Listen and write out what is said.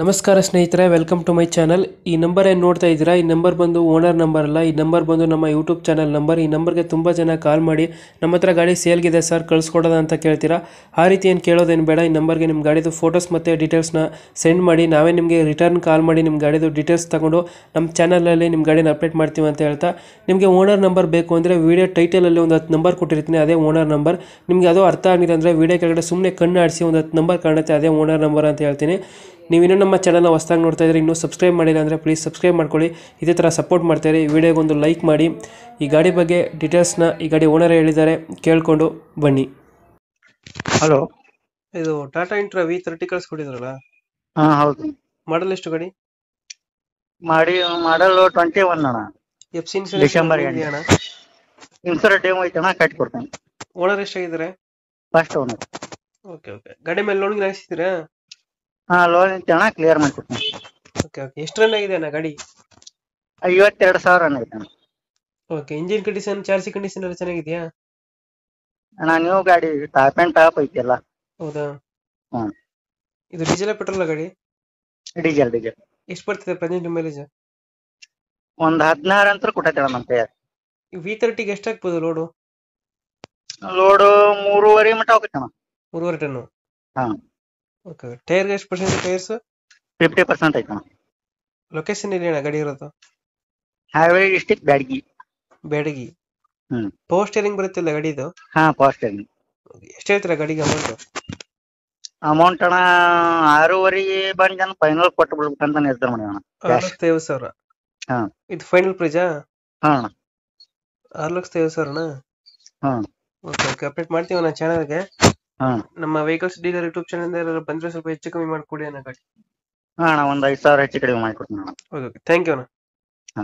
ನಮಸ್ಕಾರ ಸ್ನೇಹಿತರೆ welcome to my channel ಈ ನಂಬರ್ ಏನು ನೋಡ್ತಾ ಇದ್ದೀರಾ? ಈ ನಂಬರ್ ಬಂದು ಓನರ್ ನಂಬರ್ ಅಲ್ಲ. ಈ ನಂಬರ್ ಬಂದು ನಮ್ಮ ಯೂಟ್ಯೂಬ್ ಚಾನಲ್ ನಂಬರ್ ಈ ನಂಬರ್ಗೆ ತುಂಬ ಜನ ಕಾಲ್ ಮಾಡಿ, ನಮ್ಮ ಹತ್ರ ಗಾಡಿ ಸೇಲ್ಗಿದೆ ಸರ್ ಕಳಿಸ್ಕೊಡೋದ ಅಂತ ಕೇಳ್ತೀರಾ? ಆ ರೀತಿ ಏನು ಕೇಳೋದೇನು ಬೇಡ. ಈ ನಂಬರ್ಗೆ ನಿಮ್ಮ ಗಾಡಿದು ಫೋಟೋಸ್ ಮತ್ತು ಡೀಟೇಲ್ಸ್ನ ಸೆಂಡ್ ಮಾಡಿ. ನಾವೇ ನಿಮಗೆ ರಿಟರ್ನ್ ಕಾಲ್ ಮಾಡಿ ನಿಮ್ಮ ಗಾಡಿದು ಡೀಟೇಲ್ಸ್ ತಗೊಂಡು ನಮ್ಮ ಚಾನಲಲ್ಲಿ ನಿಮ್ಮ ಗಾಡಿನ ಅಪ್ಡೇಟ್ ಮಾಡ್ತೀವಿ ಅಂತ ಹೇಳ್ತಾ, ನಿಮಗೆ ಓನರ್ ನಂಬರ್ ಬೇಕು ಅಂದರೆ ವೀಡಿಯೋ ಟೈಟಲಲ್ಲಿ ಒಂದು ಹತ್ತು ನಂಬರ್ ಕೊಟ್ಟಿರ್ತೀನಿ, ಅದೇ ಓನರ್ ನಂಬರ್ ನಿಮಗೆ ಅದು ಅರ್ಥ ಆಗಿದೆ ಅಂದರೆ ವೀಡಿಯೋ ಕೆಳಗಡೆ ಸುಮ್ಮನೆ ಕಣ್ಣು ಆಡಿಸಿ ಒಂದು ಹತ್ತು ನಂಬರ್ ಕಾಣುತ್ತೆ, ಅದೇ ಓನರ್ ನಂಬರ್ ಅಂತ ಹೇಳ್ತೀನಿ. ನೀವು ಇನ್ನೂ ನಮ್ಮ ಚಾನಲ್ನ ಹೊಸ್ದಾಗಿ ನೋಡ್ತಾ ಇದ್ರೆ ಇನ್ನೂ ಸಬ್ಸ್ಕ್ರೈಬ್ ಮಾಡಿಲ್ಲ ಅಂದರೆ ಪ್ಲೀಸ್ ಸಬ್ಸ್ಕ್ರೈಬ್ ಮಾಡ್ಕೊಳ್ಳಿ. ಇದೇ ಥರ ಸಪೋರ್ಟ್ ಮಾಡ್ತಾರೆ ಈ ವಿಡಿಯೋಗೆ ಒಂದು ಲೈಕ್ ಮಾಡಿ. ಈ ಗಾಡಿ ಬಗ್ಗೆ ಡೀಟೇಲ್ಸ್ನ ಈ ಗಾಡಿ ಓನರ್ ಹೇಳಿದ್ದಾರೆ. ಕೇಳಿಕೊಂಡು ಬನ್ನಿ. ಹಲೋ ಇದು ಟಾಟಾ ಇಂಟ್ರಾ ವಿ ತರ್ಟಿ ಕಳಿಸ್ಕೊಟ್ಟಿದ್ರಲ್ಲ ಹಾ ಹೌದು. ಮಾಡಲ್ ಎಷ್ಟು ಗಾಡಿ? ಮಾಡಿ ಮಾಡಲ್ ಟ್ವೆಂಟಿ ಒನ್ ಅಣ್ಣ ಎಫ್ ಸಿ. ಅಣ್ಣ? ಇನ್ಸೂರೆನ್ಸ್ ಡೇಮ್ ಐತೆ ಅಣ್ಣ ಕಟ್ಟಿ ಕೊಡ್ತೇನೆ ಓನರ್ ಎಷ್ಟಾಗಿದ್ದಾರೆ? ಫಸ್ಟ್ ಓನರ್ ಓಕೆ ಓಕೆ ಗಾಡಿ ಮೇಲೆ ಲೋನ್ಗೆ ಹಾಕ್ಸಿದ್ದೀರಾ? ಹಾ ಲೋನ್ ಐತೆ ಅಣ್ಣ ಕ್ಲಿಯರ್ ಮಾಡ್ತೀನಿ ಓಕೆ ಓಕೆ ಎಷ್ಟು ರನ್ ಆಗಿದೆ ಅಣ್ಣ ಗಾಡಿ? ಐವತ್ತೆರಡು ಸಾವಿರ ಅಣ್ಣ ಐತೆ ಅಣ್ಣ. ಓಕೆ ಇಂಜಿನ್ ಕಂಡೀಷನ್ ಚಾರ್ಜಿ ಕಂಡೀಷನ್ ಎಲ್ಲ ಚೆನ್ನಾಗಿದೆಯಾ? ಅಣ್ಣ ನೀವು ಗಾಡಿ ಟಾಪ್ ಅಂಡ್ ಟಾಪ್ ಐತಿ ಎಲ್ಲ. ಹೌದಾ? ಹ್ಮ್. ಇದು ಡೀಸೆಲ್ ಪೆಟ್ರೋಲ್ ಗಾಡಿ? Diesel diesel. ಎಷ್ಟು ಬರ್ತಿದೆ ಪ್ರೆಸೆಂಟ್ ಮೈಲೇಜ್ ಒಂದ್ ಹದಿನಾರು ಅಂತ ಕೊಟ್ಟೈತೆ ಅಣ್ಣ ನಮ್ಮ ಕೈಯಾಗ ವಿ ತರ್ಟಿಗೆ ಎಷ್ಟು ಹಾಕ್ಬೋದು ಲೋಡು ಲೋಡು ಮೂರುವರೆ ಮಟ್ಟ ಹೋಗುತ್ತೆ ಅಣ್ಣ ಮೂರುವರೆ ಟನ್ನು? ಹಾ. ಓಕೆ ಟೈರ್ಗೆ ಎಷ್ಟು ಪರ್ಸೆಂಟ್ ಟೈರ್ಸ್ ಫಿಫ್ಟಿ ಪರ್ಸೆಂಟ್ ಐತೆ ಲೊಕೇಶನ್ ಎಲ್ಲಿ ಅಣ್ಣ ಗಾಡಿ ಇರೋದು? ಹಾವೇರಿ ಡಿಸ್ಟಿಕ್ ಬ್ಯಾಡಗಿ. ಬ್ಯಾಡಗಿ. ಹ್ಮ್. ಪವರ್ ಸ್ಟೇರಿಂಗ್ ಬರುತ್ತಿಲ್ಲ ಗಾಡಿದು? ಹಾ ಪಾಸ್ಟ್ ಎಷ್ಟು ಹೇಳ್ತೀರಾ ಗಾಡಿಗೆ ಅಮೌಂಟ್ ಅಮೌಂಟ್ ಅಣ್ಣ ಆರೂವರೆಗೆ ಬಂದು ಜನ ಫೈನಲ್ ಕೊಟ್ಟು ಬಿಡ್ಬೇಕಂತ ನಿರ್ಧಾರ ಮಾಡಿ ಆರು Cash. ಲಕ್ಷದ ಐವತ್ತು ಸಾವಿರ. ಹಾ. ಇದು ಫೈನಲ್ ಪ್ರೈಸಾ ಹಾ ಅಣ್ಣ. ಆರು ಲಕ್ಷದ ಐವತ್ತು ಸಾವಿರನಾ? ಹಾ. ಓಕೆ ಓಕೆ ಅಪ್ಡೇಟ್ ಮಾಡ್ತೀವಿ ನನ್ನ ಚಾನಲ್ಗೆ ಹಾ. ನಮ್ಮ ವೆಹಿಕಲ್ಸ್ ಡೀಲರ್ ಯೂಟ್ಯೂಬ್ ಚಾನಲ್ ಬಂದ್ರೆ ಸ್ವಲ್ಪ ಹೆಚ್ಚು ಕಮ್ಮಿ ಮಾಡಿಕೊಡಿ ಕೊಡಿ ಗಾಡಿ. ಹಾ ಅಣ್ಣ ಒಂದ್ ಐದು ಸಾವಿರ ಹೆಚ್ಚು ಕಡಿಮೆ ಮಾಡಿಕೊಡ್ತೀನಿ ಅಣ್ಣ. ಓಕೆ ಥ್ಯಾಂಕ್ ಯು ಅಣ್ಣ. ಹಾ.